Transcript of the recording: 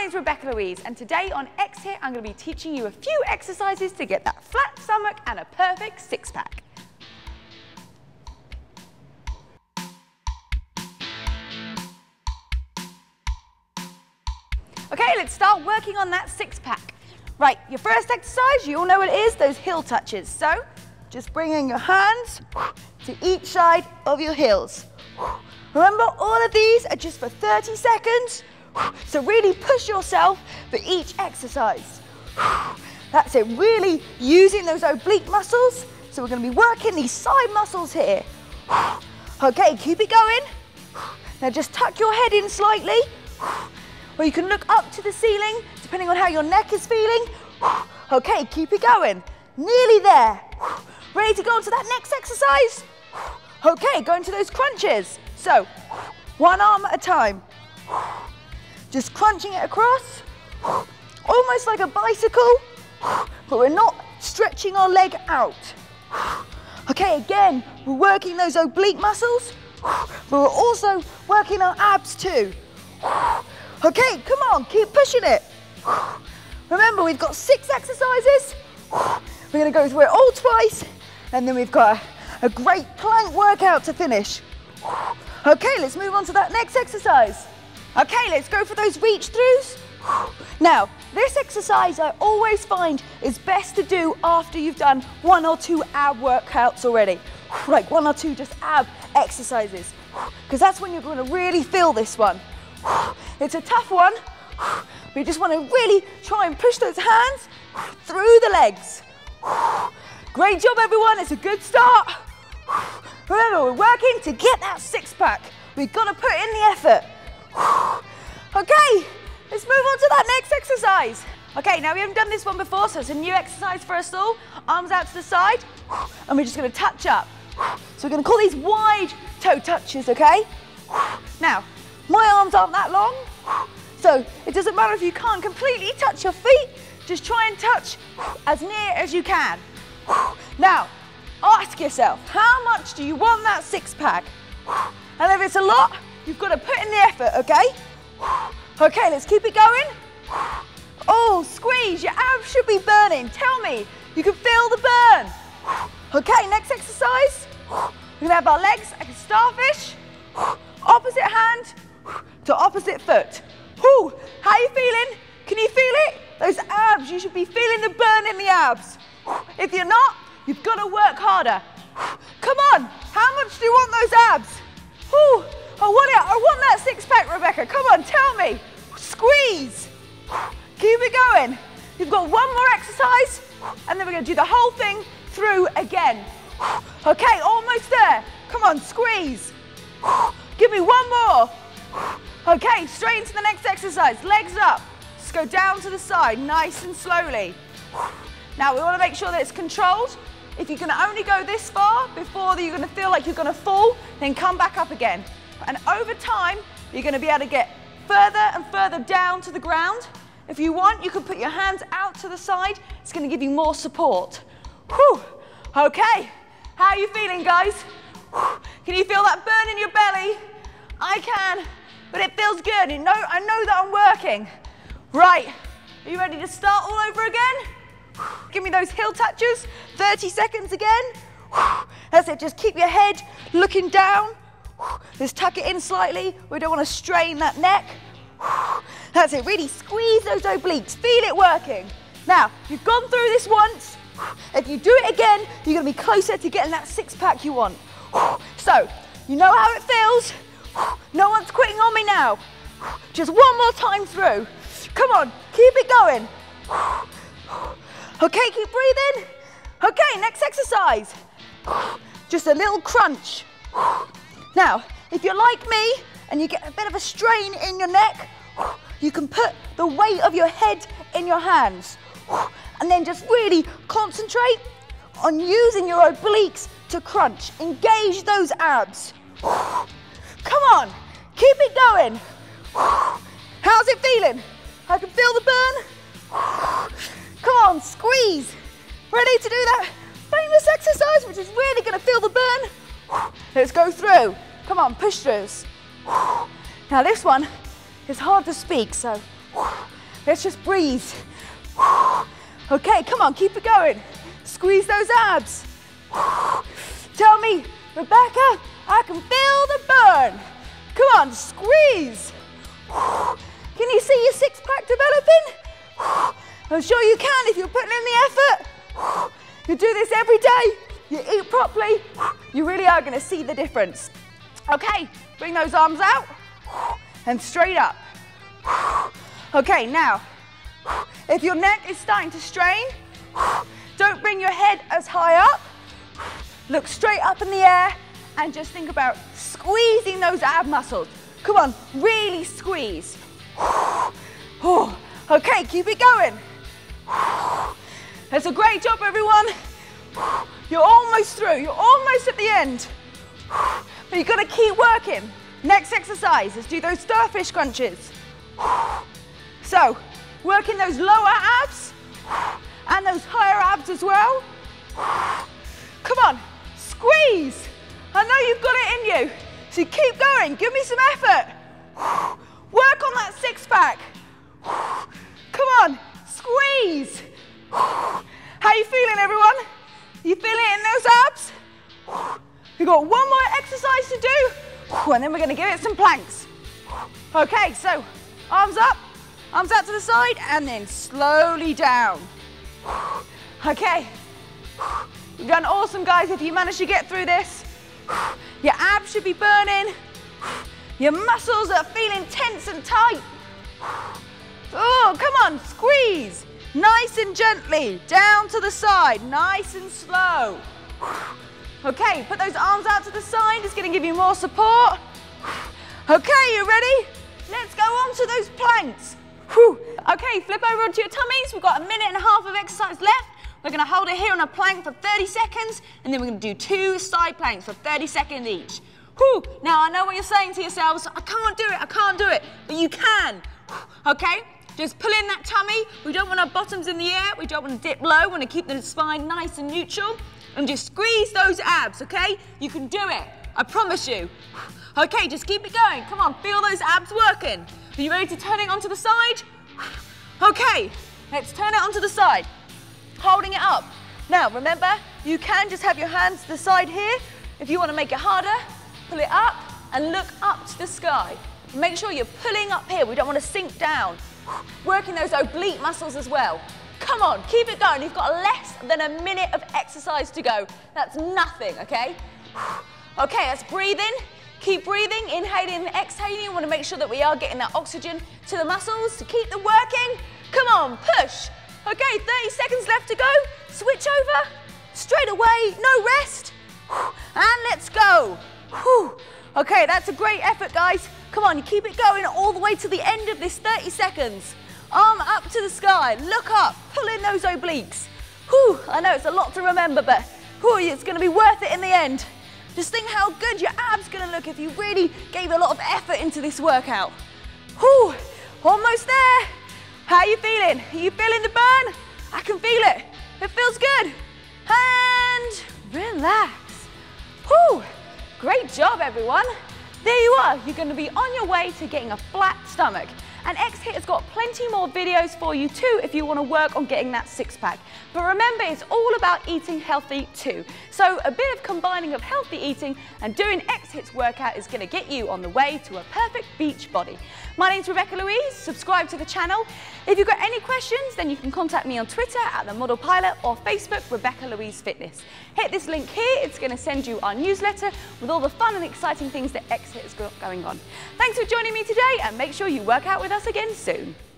name's Rebecca Louise and today on XHIT I'm going to be teaching you a few exercises to get that flat stomach and a perfect six pack. Okay, let's start working on that six pack. Right, your first exercise, you all know what it is, those heel touches. So, just bringing your hands to each side of your heels. Remember, all of these are just for 30 seconds. So really push yourself for each exercise. That's it, really using those oblique muscles. So we're gonna be working these side muscles here. Okay, keep it going. Now just tuck your head in slightly. Or you can look up to the ceiling, depending on how your neck is feeling. Okay, keep it going. Nearly there. Ready to go on to that next exercise? Okay, go into those crunches. So, one arm at a time. Just crunching it across, almost like a bicycle, but we're not stretching our leg out. Okay, again, we're working those oblique muscles, but we're also working our abs too. Okay, come on, keep pushing it. Remember, we've got six exercises. We're gonna go through it all twice, and then we've got a, a great plank workout to finish. Okay, let's move on to that next exercise. Okay, let's go for those reach throughs. Now, this exercise I always find is best to do after you've done one or two ab workouts already. Like one or two just ab exercises. Because that's when you're going to really feel this one. It's a tough one. We just want to really try and push those hands through the legs. Great job, everyone. It's a good start. Remember, we're working to get that six pack. We've got to put in the effort. Okay, let's move on to that next exercise. Okay, now we haven't done this one before, so it's a new exercise for us all. Arms out to the side, and we're just gonna touch up. So we're gonna call these wide toe touches, okay? Now, my arms aren't that long, so it doesn't matter if you can't completely touch your feet, just try and touch as near as you can. Now, ask yourself, how much do you want that six pack? And if it's a lot, You've got to put in the effort, okay? Okay, let's keep it going. Oh, squeeze, your abs should be burning. Tell me, you can feel the burn. Okay, next exercise. We're gonna have our legs like a starfish. Opposite hand to opposite foot. Whew, how are you feeling? Can you feel it? Those abs, you should be feeling the burn in the abs. If you're not, you've got to work harder. Come on, how much do you want those abs? Want it. I want that six pack, Rebecca. Come on, tell me. Squeeze. Keep it going. You've got one more exercise, and then we're going to do the whole thing through again. Okay, almost there. Come on, squeeze. Give me one more. Okay, straight into the next exercise. Legs up. Just go down to the side, nice and slowly. Now, we want to make sure that it's controlled. If you can only go this far before you're going to feel like you're going to fall, then come back up again. And over time, you're going to be able to get further and further down to the ground. If you want, you can put your hands out to the side. It's going to give you more support. Whew. Okay, how are you feeling, guys? Can you feel that burn in your belly? I can, but it feels good. You know, I know that I'm working. Right, are you ready to start all over again? Give me those heel touches, 30 seconds again. That's it, just keep your head looking down. Just tuck it in slightly. We don't want to strain that neck. That's it, really squeeze those obliques. Feel it working. Now, you've gone through this once. If you do it again, you're going to be closer to getting that six pack you want. So, you know how it feels. No one's quitting on me now. Just one more time through. Come on, keep it going. Okay, keep breathing. Okay, next exercise. Just a little crunch. Now, if you're like me and you get a bit of a strain in your neck, you can put the weight of your head in your hands and then just really concentrate on using your obliques to crunch. Engage those abs. Come on, keep it going. How's it feeling? I can feel the burn. Come on, squeeze. Ready to do that famous exercise, which is really gonna feel the burn? Let's go through. Come on, push throughs. Now this one is hard to speak, so Let's just breathe. Okay, come on, keep it going. Squeeze those abs. Tell me, Rebecca, I can feel the burn. Come on, squeeze. Can you see your six pack developing? I'm sure you can if you're putting in the effort. You do this every day, you eat properly, you really are gonna see the difference. Okay, bring those arms out and straight up. Okay, now, if your neck is starting to strain, don't bring your head as high up. Look straight up in the air and just think about squeezing those ab muscles. Come on, really squeeze. Okay, keep it going. That's a great job, everyone. You're almost through. You're almost at the end. But you've got to keep working. Next exercise, let's do those starfish crunches. So, working those lower abs and those higher abs as well. Come on, squeeze. I know you've got it in you. So keep going, give me some effort. Work on that six pack. Come on, squeeze. How are you feeling, everyone? You feel it in those abs? We've got one more exercise to do, and then we're gonna give it some planks. Okay, so arms up, arms out to the side, and then slowly down. Okay, you've done awesome, guys. If you manage to get through this, your abs should be burning. Your muscles are feeling tense and tight. Oh, come on, squeeze. Nice and gently, down to the side, nice and slow. Okay, put those arms out to the side, it's gonna give you more support. Okay, you ready? Let's go on to those planks. Okay, flip over onto your tummies. We've got a minute and a half of exercise left. We're gonna hold it here on a plank for 30 seconds, and then we're gonna do two side planks for 30 seconds each. Whew. Now, I know what you're saying to yourselves, I can't do it, I can't do it, but you can. Okay, just pull in that tummy. We don't want our bottoms in the air. We don't want to dip low. We want to keep the spine nice and neutral. And just squeeze those abs, okay? You can do it. I promise you. Okay, just keep it going. Come on, feel those abs working. Are you ready to turn it onto the side? Okay, let's turn it onto the side. Holding it up. Now, remember, you can just have your hands to the side here. If you want to make it harder, pull it up and look up to the sky. Make sure you're pulling up here. We don't want to sink down. Working those oblique muscles as well. Come on, keep it going. You've got less than a minute of exercise to go. That's nothing, okay? Okay, let's breathe in. Keep breathing, inhaling and exhaling. You want to make sure that we are getting that oxygen to the muscles to keep them working. Come on, push. Okay, 30 seconds left to go. Switch over, straight away, no rest. And let's go. Okay, that's a great effort, guys. Come on, you keep it going all the way to the end of this 30 seconds. Arm up to the sky, look up, pull in those obliques. Whew, I know it's a lot to remember, but whew, it's gonna be worth it in the end. Just think how good your abs gonna look if you really gave a lot of effort into this workout. Whew, almost there. How are you feeling? Are you feeling the burn? I can feel it. It feels good. And relax. Whew, great job everyone. There you are, you're gonna be on your way to getting a flat stomach. And XHIT has got plenty more videos for you too if you want to work on getting that six pack. But remember, it's all about eating healthy too. So a bit of combining of healthy eating and doing XHIT's workout is going to get you on the way to a perfect beach body. My name's Rebecca Louise, subscribe to the channel. If you've got any questions, then you can contact me on Twitter at The Model Pilot or Facebook, Rebecca Louise Fitness. Hit this link here, it's going to send you our newsletter with all the fun and exciting things that XHIT has got going on. Thanks for joining me today and make sure you work out with us again soon.